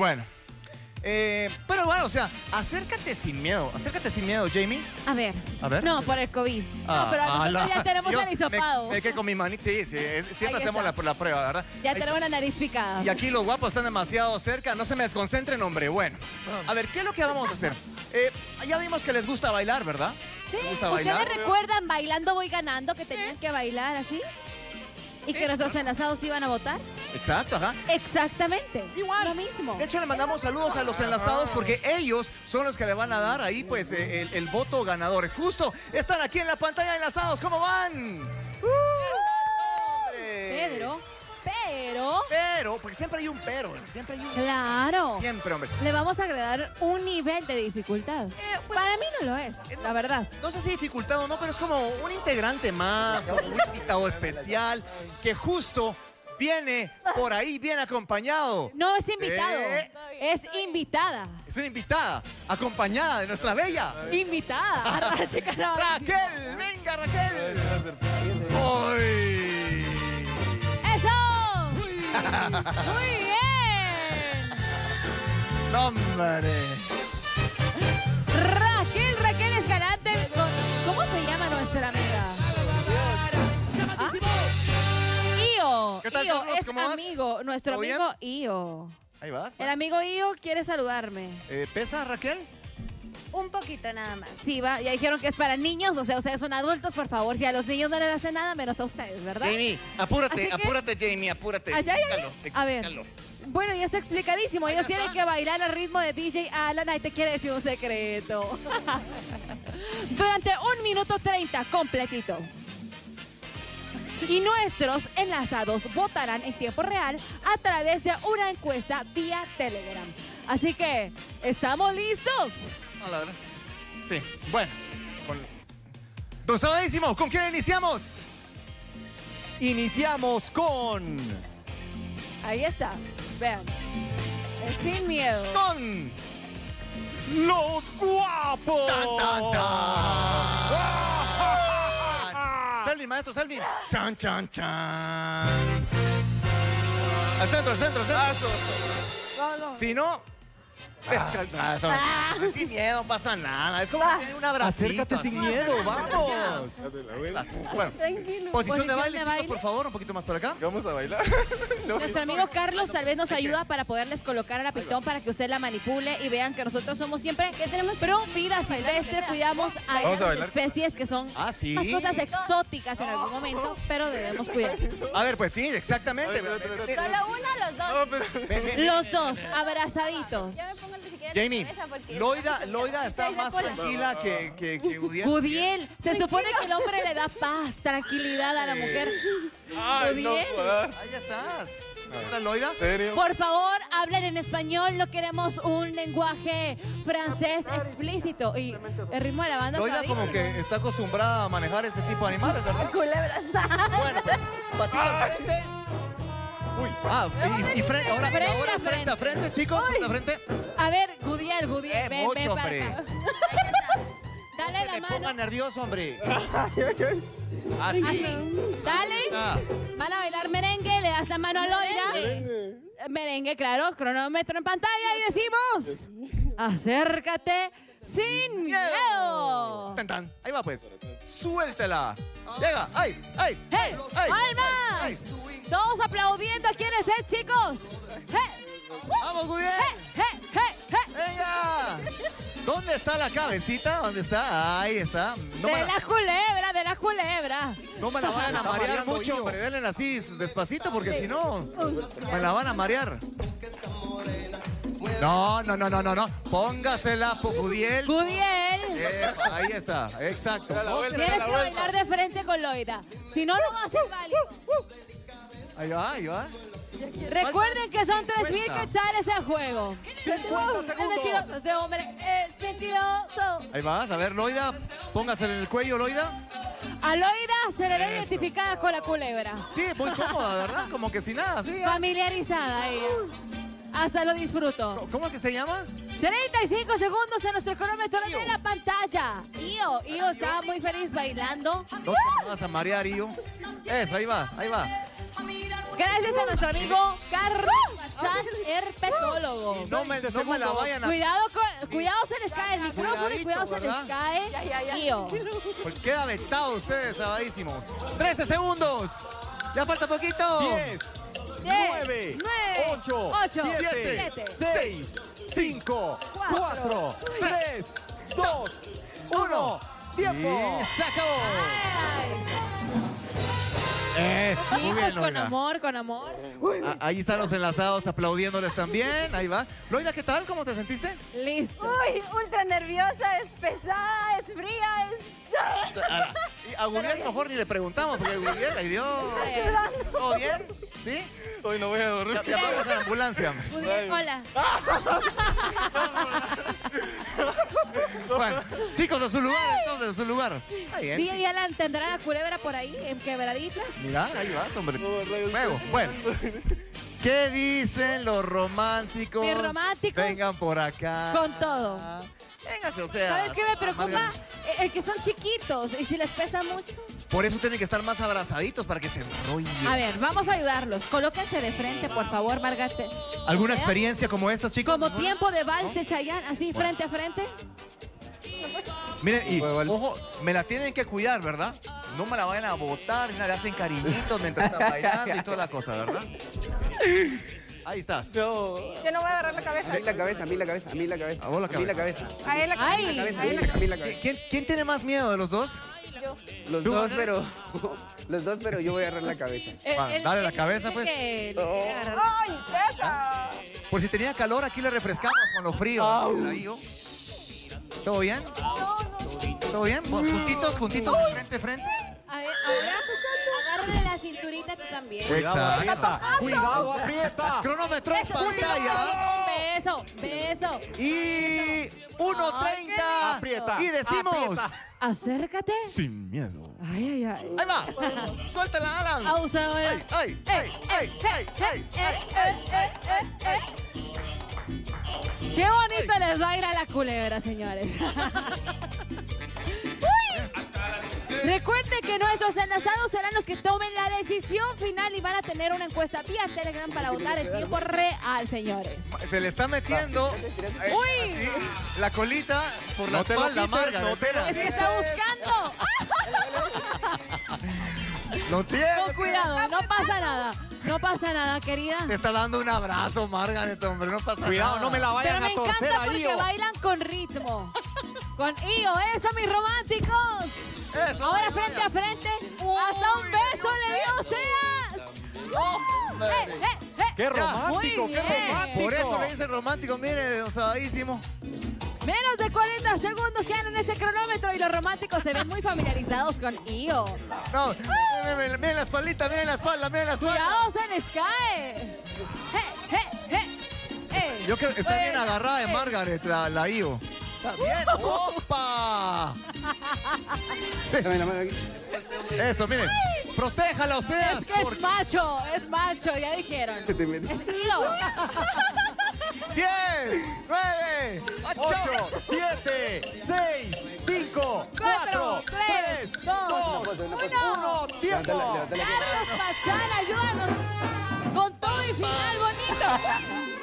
Bueno. Eh, pero bueno, o sea, acércate sin miedo. Acércate sin miedo, Jamie. A ver. A ver. No, por el COVID. Ah, no, pero nosotros ya tenemos Yo el hisopado. Me, me quedé con mi manita. Sí, sí. es- siempre hacemos la, la prueba, ¿verdad? Ya Ahí tenemos está. la nariz picada. Y aquí los guapos están demasiado cerca. No se me desconcentren, hombre. Bueno. A ver, ¿qué es lo que vamos a hacer? Eh, ya vimos que les gusta bailar, ¿verdad? Sí, ¿Les gusta ¿Ustedes bailar? recuerdan bailando voy ganando que tenían que bailar así? ¿Y que nuestros enlazados iban a votar? Exacto, ajá. Exactamente. Igual. Lo mismo. De hecho, le mandamos saludos a los enlazados porque ellos son los que le van a dar ahí, pues, eh, el, el voto ganadores. Justo, están aquí en la pantalla enlazados. ¿Cómo van? ¡Hombre! Pero... Porque siempre hay un pero, siempre hay un... Claro. Siempre, hombre. Le vamos a agregar un nivel de dificultad. Para mí no lo es, la verdad. No sé si dificultad o no, pero es como un integrante más, o un invitado especial, que justo viene por ahí bien acompañado. No es invitado, Eh. es invitada. Es una invitada, acompañada de nuestra bella Invitada. Raquel. Venga, Raquel. ¡Uy! ¡Muy bien! ¡No, hombre! Raquel, Raquel Escalante. ¿Cómo se llama nuestra amiga? ¿Ah? Io. ¿Qué tal, Io Carlos? es ¿Cómo vas? amigo, nuestro ¿Todo bien? amigo Io. Ahí vas. El amigo Io quiere saludarme. Eh, ¿Pesa, Raquel? Un poquito nada más. Sí, va. Ya dijeron que es para niños, o sea, ustedes son adultos, por favor. Si a los niños no les hacen nada, menos a ustedes, ¿verdad? Jamie, apúrate, Así que- apúrate, Jamie, apúrate. Ah. Explícalo, A ver. Bueno, ya está explicadísimo. Ellos tienen que bailar al ritmo de DJ Alan. Ahí te quiere decir un secreto. Durante un minuto 30 completito. Y nuestros enlazados votarán en tiempo real a través de una encuesta vía Telegram. Así que, ¿estamos listos? No, la verdad. Sí, bueno. Con... Don Sabadísimo, ¿con quién iniciamos? Iniciamos con. Ahí está. Vean. Es sin miedo. Con... ¡Los guapos! ¡Tan, tan, tan! Selvin, maestro Selvin. Chan, chan, chan. Al centro, al centro, al centro. Si no... Ah, eso- Sin miedo, no pasa nada. Es como tener un abracito. Acércate sin miedo, vamos. Bueno, Tranquilo. posición de baile, de chicos, baile. por favor. Un poquito más por acá. Vamos a bailar. Nuestro amigo Carlos tal vez nos ayuda para poderles colocar a la pitón para que usted la manipule y vean que nosotros somos siempre que tenemos pro vida silvestre, cuidamos a las especies que son Ah, sí. mascotas exóticas en algún momento, pero debemos cuidar. A ver, pues sí, exactamente. Solo uno, los dos. Los dos, abrazaditos. Jamie, Loida, Loida está más tranquila que, que, que. Gudiel, se supone que el hombre le da paz, tranquilidad a la mujer. Ay, no, Gudiel. Ahí estás. ¿Dónde está Loida? Por favor, hablen en español, no queremos un lenguaje francés explícito. Y el ritmo de la banda Loida como que está acostumbrada a manejar este tipo de animales, ¿verdad? Bueno, pues, pasito al frente. Uy. Ah, y, y frente, ahora, Frente a ahora frente a frente, chicos, frente a frente. A ver, Gudiel, Gudiel, Eh, ven, mucho, ven para hombre. acá. Dale Se la me ponga mano. nervioso, hombre. Así. Así. Dale. Ah, Van a bailar merengue, le das la mano a Loida. Merengue, claro, cronómetro en pantalla y decimos: Acércate sin miedo. Tan, tan. Ahí va, pues. Suéltela. Llega. ¡Ay! ¡Ay! ¡Hey! ¡Ay! Todos aplaudiendo. ¿Quiénes es, chicos? ¡Hey! ¡Vamos, Gudiel! ¡Hey! ¡Hey! ¡Hey! ¡Venga! ¿Dónde está la cabecita? ¿Dónde está? Ahí está. No de la, la culebra, de la culebra. no me la vayan a marear mucho. Denle así despacito porque si no, me la van a marear. No, no, no, no, no, no. Póngasela, Gudiel. Gudiel. Epa, ahí está, exacto. la vuelta. Tienes la que bailar de frente con Loida. Si no, no va a ser válido. Ahí va, ahí va. Recuerden que son 3.000 50. quetzales el juego. 50 Es segundos. mentiroso, ese hombre es mentiroso. Ahí vas, a ver, Loida. Póngasela en el cuello, Loida. A Loida se le ve identificada con la culebra. Sí, muy cómoda, ¿verdad? Como que sin nada, sí. ¿eh? Familiarizada ella. Hasta lo disfruto. ¿Cómo es que se llama? 35 segundos en nuestro cronómetro en la pantalla. Io, Io estaba muy feliz bailando. Te vas a marear, Io. Eso, ahí va, ahí va. Gracias a nuestro amigo Carlos Pachán, herpetólogo. No me, no me la vayan a... Cuidado, con- cuidado se les cae el micrófono y cuidado se les cae. Ya, ya, ya. Tío. Porque queda vetado ustedes, sabadísimo. 13 segundos. Ya falta poquito. 10, Diez, 9, nueve, 8, ocho, 7, siete, 6, 5, cuatro, 4, 3, 2, 1. ¡Tiempo! Y se acabó. Eh, muy Chicos, bien, con Loida. amor, con amor. A- Ahí están los enlazados aplaudiéndoles también. Ahí va. Loida, ¿qué tal? ¿Cómo te sentiste? Listo. Uy, ultra nerviosa, es pesada, es fría, es... A, la- y a Guriel mejor ni le preguntamos porque Guriel, ay Dios. ¿Todo bien? ¿Sí? Hoy no voy a dormir. Ya, llamamos a la ambulancia. Muy bien, hola. Bueno, chicos, a su lugar entonces, a su lugar. Ahí, ¿eh? Sí, ya la tendrá la culebra por ahí, en quebradita. Mira, ahí vas, hombre. Juego. Bueno. ¿Qué dicen los románticos? Mis románticos. Vengan por acá. Con todo. Véngase, o sea. ¿Sabes qué me preocupa? amargan- Eh, El que son chiquitos y si les pesa mucho. Por eso tienen que estar más abrazaditos para que se enrollen. A ver, vamos a ayudarlos. Colóquense de frente, por favor, Margate. ¿Alguna O sea, experiencia como esta, chicos? Como tiempo de vals de Chayanne, así frente a frente. Miren, y ojo, me la tienen que cuidar, ¿verdad? No me la vayan a botar, le hacen cariñitos mientras están bailando y toda la cosa, ¿verdad? Ahí estás. No. Yo no voy a agarrar la cabeza. A mí la cabeza, a mí la cabeza, a mí la cabeza. A vos la A mí la cabeza. cabeza. A él la cabeza. A él la la- a mí la ¿Qui- cabeza. ¿Quién, quién tiene más miedo de los dos? Los ¿Tú, dos, pero. Los dos, pero yo voy a agarrar la cabeza. El- Va, el- dale la cabeza, pues. que le quiere agarrar. ¡Ay, pesa! Por si tenía calor, aquí le refrescamos con lo frío. Ahí, yo. ¿Todo bien? ¿Todo bien? ¿Juntitos, juntitos, de frente a frente? A ver, ahora agárrale la cinturita tú también. Cuidado, Exacto. aprieta. Cuidado, aprieta. Cronómetro en pantalla. Beso, beso. Y 1.30. Aprieta, Y decimos... aprieta. Acércate. Sin miedo. Ay, ay, ay. Ahí va. Suéltala, Alan. Abusadora. Ay, ay, ay, ay, ay, ay, ay, ay. Qué bonito les va a ir a la culebra, señores. Uy. Recuerden que nuestros enlazados serán los que tomen la decisión final y van a tener una encuesta vía Telegram para votar en tiempo real, señores. Se le está metiendo eh, Uy. así, la colita por la No lo espalda, Marga. no Es que está buscando. No tiene. Con cuidado, no pasa nada. No pasa nada, querida. Te está dando un abrazo, Margaret, hombre. No pasa Cuidado, nada. no me la Pero vayan me a torcer encanta porque bailan con ritmo. Con IO, eso, mis románticos. Eso, Ahora vaya, frente a frente. Hasta un beso le dio Seas. Eh, eh, eh. Qué romántico, qué romántico. Por eso le dicen romántico, mire, osadísimo. Menos de 40 segundos quedan en ese cronómetro y los románticos se ven muy familiarizados con IO. No, miren, miren, la espaldita, miren la espalda, miren la espalda. Cuidado, se les cae. Yo creo que está bien agarrada de. Margaret, la, la IO. Bien. ¡Opa! Eso, miren. Protéjala, o sea. Es que es macho, es macho, ya dijeron. Es IO. 10, 9, 8. 8, 7, 6, 5, 4, 3, 2, dos, 1, tiempo. Carlos Pachán, ayúdanos con todo y final bonito.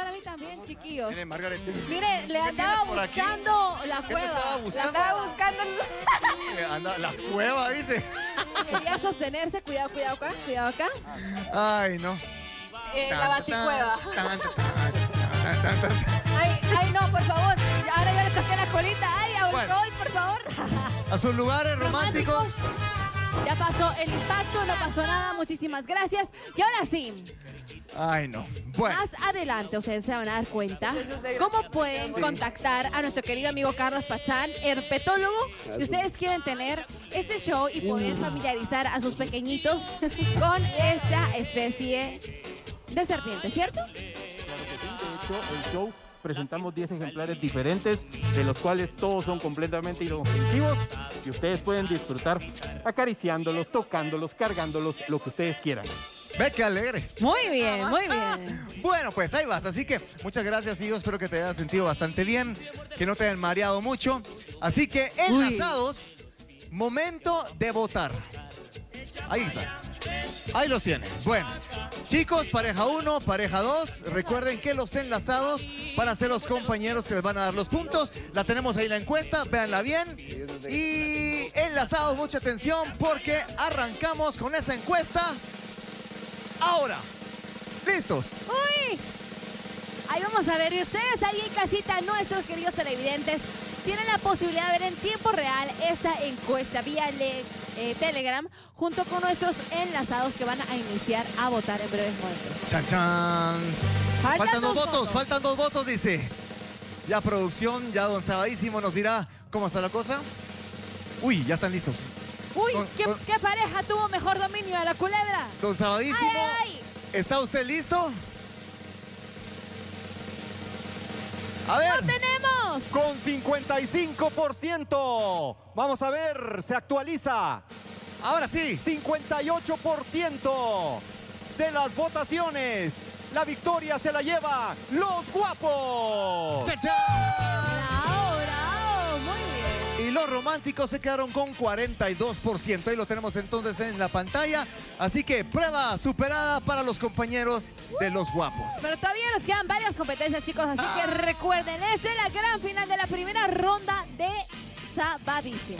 A a mí también, chiquillos. Miren, Margaret. Mire, le ¿Qué andaba buscando la ¿Qué te cueva. estaba Le buscando? Estaba buscando... Eh, anda, la cueva, dice. Quería sostenerse, cuidado, cuidado acá, cuidado acá. Ay, no. Eh, la baticueva. Ay, ay, no, por favor. Ahora ya le toqué la colita. Ay, Bueno. por favor. A sus lugares románticos. Ya pasó el impacto, no pasó nada. Muchísimas gracias. Y ahora sí, Ay, no. Bueno. más adelante ustedes se van a dar cuenta cómo pueden contactar a nuestro querido amigo Carlos Pachán, herpetólogo, si ustedes quieren tener este show y poder familiarizar a sus pequeñitos con esta especie de serpiente, ¿cierto? Claro que sí, de hecho, el show presentamos 10 ejemplares diferentes, de los cuales todos son completamente inofensivos y ustedes pueden disfrutar acariciándolos, tocándolos, cargándolos, lo que ustedes quieran. Ve qué alegre. Muy bien, muy bien. Bueno, pues ahí vas. Así que muchas gracias y yo espero que te hayas sentido bastante bien, que no te hayan mareado mucho. Así que enlazados, momento de votar. Ahí está. Ahí los tienen. Bueno, Chicos, pareja 1, pareja 2, recuerden que los enlazados van a ser los compañeros que les van a dar los puntos. La tenemos ahí la encuesta, véanla bien. Y enlazados, mucha atención porque arrancamos con esa encuesta. Ahora, listos. ¡Uy! Ahí vamos a ver, y ustedes ahí en casita, nuestros queridos televidentes, tienen la posibilidad de ver en tiempo real esta encuesta vía le- eh, Telegram junto con nuestros enlazados que van a iniciar a votar en breves momentos. Chan, chan. Faltan Faltan dos dos votos, votos. faltan dos votos, dice. Ya producción, ya don Sabadísimo nos dirá cómo está la cosa. Uy, ya están listos. ¡Uy! ¿qué, qué pareja tuvo mejor dominio de la culebra? Don Sabadísimo, ¡Ay, ay! ¿está usted listo? A ver. ¡Lo tenemos! Con 55%. Vamos a ver, se actualiza. Ahora sí. 58% de las votaciones. La victoria se la lleva Los Guapos. Los románticos se quedaron con 42%. Ahí lo tenemos entonces en la pantalla. Así que prueba superada para los compañeros de los guapos. Pero todavía nos quedan varias competencias, chicos, así que recuerden, esta es la gran final de la primera ronda de Sabadísimo.